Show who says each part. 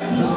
Speaker 1: Yeah.